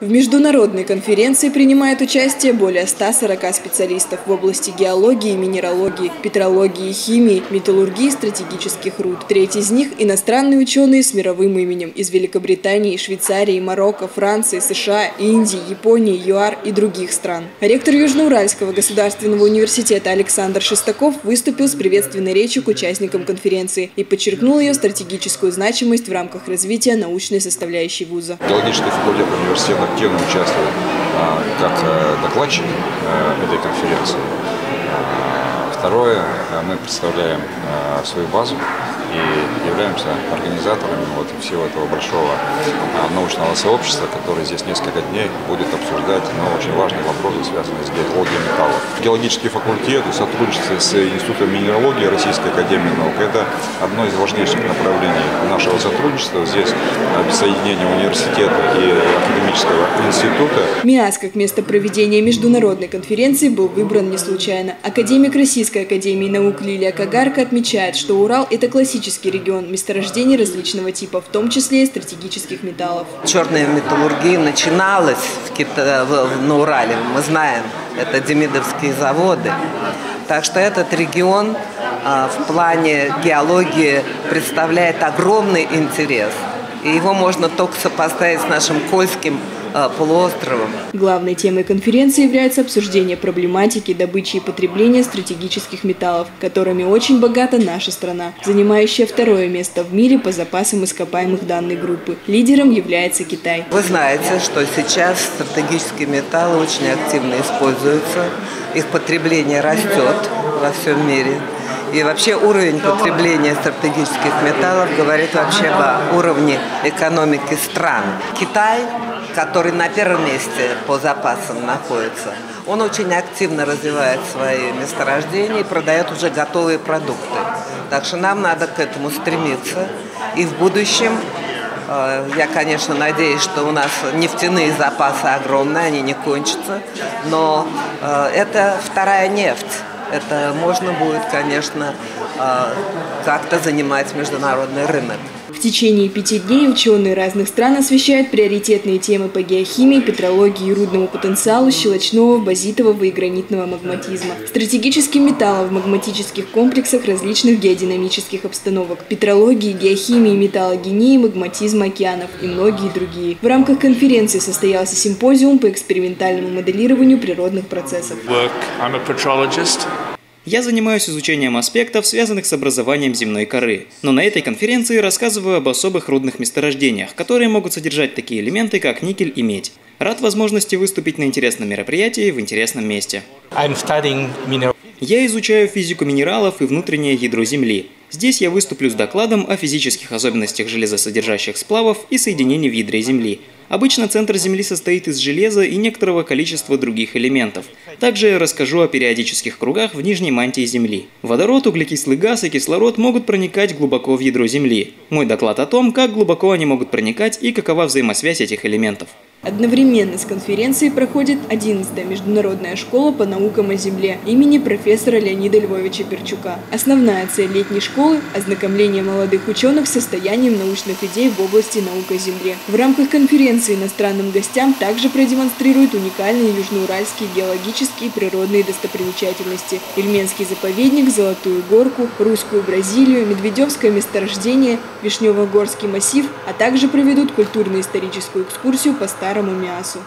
В международной конференции принимает участие более 140 специалистов в области геологии, минералогии, петрологии, химии, металлургии, стратегических руд. Треть из них – иностранные ученые с мировым именем из Великобритании, Швейцарии, Марокко, Франции, США, Индии, Японии, ЮАР и других стран. Ректор Южноуральского государственного университета Александр Шестаков выступил с приветственной речью к участникам конференции и подчеркнул ее стратегическую значимость в рамках развития научной составляющей вуза. Геологический факультет университета активно участвует а, как э, докладчик э, этой конференции. А, второе, мы представляем э, свою базу и являемся организаторами вот всего этого большого а, научного сообщества, которое здесь несколько дней будет обсуждать но очень важные вопросы, связанные с геологией металлов. Геологический факультет в сотрудничестве с Институтом минералогии Российской Академии Наук – это одно из важнейших направлений нашего сотрудничества. Здесь соединение университета и академического института. МИАС как место проведения международной конференции был выбран не случайно. Академик Российской Академии Наук Лилия Кагарка отмечает, что Урал – это классический классический регион месторождений различного типа, в том числе и стратегических металлов. Черная металлургия начиналась в Кита... на Урале, мы знаем, это демидовские заводы. Так что этот регион а, в плане геологии представляет огромный интерес. И его можно только сопоставить с нашим Кольским полуостровом. Главной темой конференции является обсуждение проблематики добычи и потребления стратегических металлов, которыми очень богата наша страна, занимающая второе место в мире по запасам ископаемых данной группы. Лидером является Китай. Вы знаете, что сейчас стратегические металлы очень активно используются, их потребление растет во всем мире. И вообще уровень потребления стратегических металлов говорит вообще о уровне экономики стран. Китай который на первом месте по запасам находится, он очень активно развивает свои месторождения и продает уже готовые продукты. Так что нам надо к этому стремиться. И в будущем э, я, конечно, надеюсь, что у нас нефтяные запасы огромные, они не кончатся, но э, это вторая нефть. Это можно будет, конечно, э, как-то занимать международный рынок. В течение пяти дней ученые разных стран освещают приоритетные темы по геохимии, петрологии и рудному потенциалу щелочного, базитового и гранитного магматизма, стратегическим металлам в магматических комплексах различных геодинамических обстановок, петрологии, геохимии, металлогении, магматизма океанов и многие другие. В рамках конференции состоялся симпозиум по экспериментальному моделированию природных процессов. Я занимаюсь изучением аспектов, связанных с образованием земной коры, но на этой конференции рассказываю об особых рудных месторождениях, которые могут содержать такие элементы, как никель и медь. Рад возможности выступить на интересном мероприятии в интересном месте. Я изучаю физику минералов и внутреннее ядро Земли. Здесь я выступлю с докладом о физических особенностях железосодержащих сплавов и соединений в ядре Земли. Обычно центр Земли состоит из железа и некоторого количества других элементов. Также я расскажу о периодических кругах в нижней мантии Земли. Водород, углекислый газ и кислород могут проникать глубоко в ядро Земли. Мой доклад о том, как глубоко они могут проникать и какова взаимосвязь этих элементов. Одновременно с конференцией проходит 11-я международная школа по наукам о Земле имени профессора Леонида Львовича Перчука. Основная цель летней школы – ознакомление молодых ученых с состоянием научных идей в области наук о Земле. В рамках конференции иностранным гостям также продемонстрируют уникальные южноуральские геологические и природные достопримечательности – Ильменский заповедник, Золотую горку, Русскую Бразилию, Медведевское месторождение, Вишнево-Горский массив, а также проведут культурно-историческую экскурсию по старому старому мясу.